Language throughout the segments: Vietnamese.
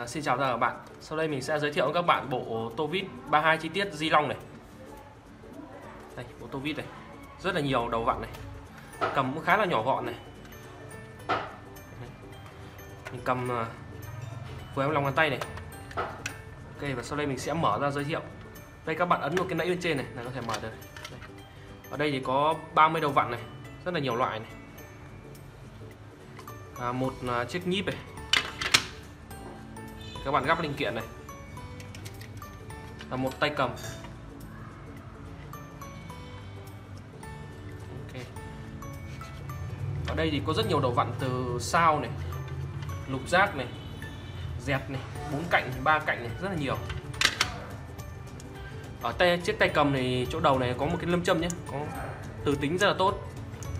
À, xin chào tất cả các bạn. Sau đây mình sẽ giới thiệu với các bạn bộ tô vít 32 chi tiết di long này. Đây, bộ tô vít này. Rất là nhiều đầu vặn này. Cầm cũng khá là nhỏ gọn này. Mình cầm à, với vừa em lòng bàn tay này. Ok, và sau đây mình sẽ mở ra giới thiệu. Đây các bạn ấn một cái nãy bên trên này là có thể mở được. Đây. Ở đây thì có 30 đầu vặn này. Rất là nhiều loại này. À, Một à, chiếc nhíp này các bạn gắp linh kiện này. Là một tay cầm. Okay. ở đây thì có rất nhiều đầu vặn từ sao này, lục giác này, dẹt này, bốn cạnh ba cạnh này, rất là nhiều. Ở tay, chiếc tay cầm này, chỗ đầu này có một cái lâm châm nhé. Có từ tính rất là tốt.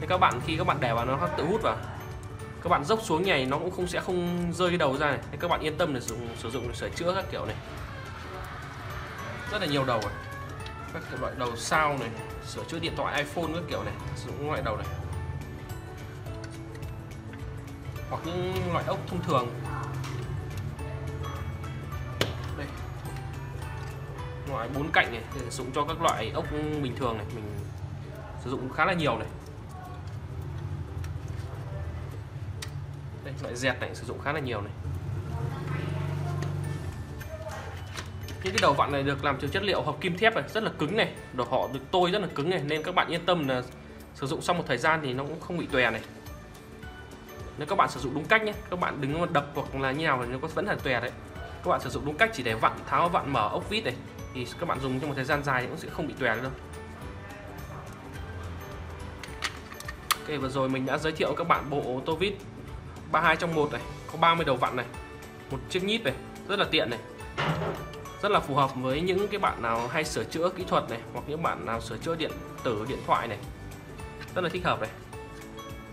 Nên các bạn, khi các bạn để vào nó tự hút vào các bạn dốc xuống nhảy nó cũng không sẽ không rơi cái đầu ra này. Các bạn yên tâm để dùng sử dụng để sửa chữa các kiểu này. Rất là nhiều đầu này. các loại đầu sao này, sửa chữa điện thoại, iPhone các kiểu này, sử dụng loại đầu này. Hoặc những loại ốc thông thường. Đây. Loại bốn cạnh này để sử dụng cho các loại ốc bình thường này. Mình sử dụng khá là nhiều này. Loại dẹt này, sử dụng khá là nhiều này. Những cái đầu vặn này được làm từ chất liệu hợp kim thép này, rất là cứng này. Đồ họ được tôi rất là cứng này, nên các bạn yên tâm là sử dụng sau một thời gian thì nó cũng không bị tòe này. Nếu các bạn sử dụng đúng cách nhé, các bạn đừng đập hoặc là như nào thì nó có, vẫn là tòe đấy. Các bạn sử dụng đúng cách chỉ để vặn, tháo vặn, mở ốc vít này, thì các bạn dùng trong một thời gian dài thì cũng sẽ không bị tòe đâu. Ok, vừa rồi mình đã giới thiệu các bạn bộ ô tô vít. 32 trong một này, có 30 đầu vặn này, một chiếc nhíp này, rất là tiện này. Rất là phù hợp với những cái bạn nào hay sửa chữa kỹ thuật này, hoặc những bạn nào sửa chữa điện tử, điện thoại này. Rất là thích hợp này.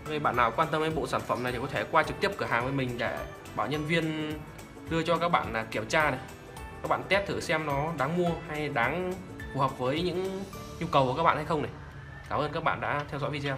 Vậy bạn nào quan tâm đến bộ sản phẩm này thì có thể qua trực tiếp cửa hàng với mình để bảo nhân viên đưa cho các bạn là kiểm tra này. Các bạn test thử xem nó đáng mua hay đáng phù hợp với những nhu cầu của các bạn hay không này. Cảm ơn các bạn đã theo dõi video.